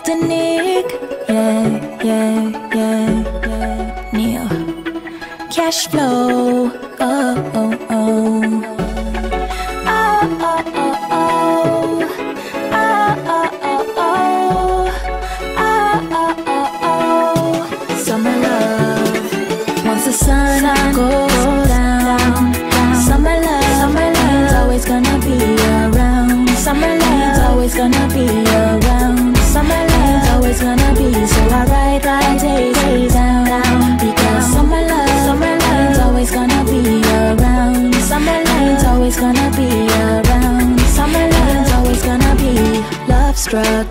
Stanik Yeah, yeah, yeah, yeah Neo Cash flow. struck.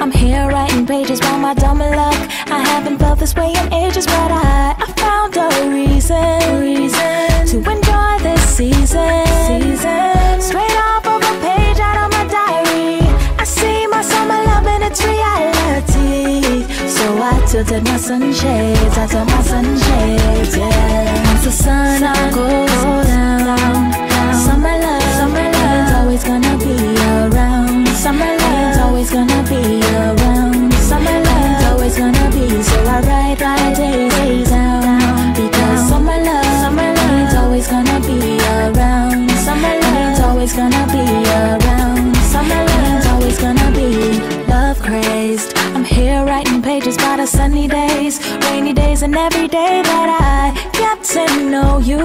I'm here writing pages by my dumb luck. I haven't felt this way in ages, but I, I found a reason, reason to enjoy this season. season. Straight off of a page out of my diary, I see my summer love in its reality. So I tilted my sunshades, I tilt my sunshades, yeah. Once the sun, sun goes, goes down, down, down writing pages about our sunny days, rainy days, and every day that I get to know you,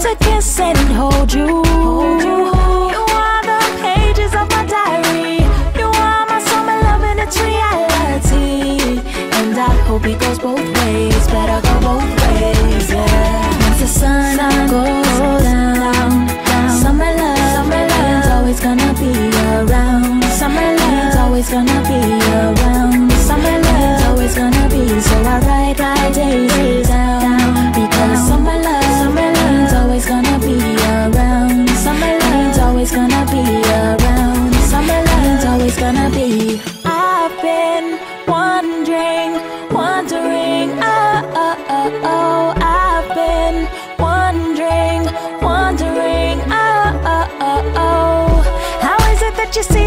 to kiss and hold you. just say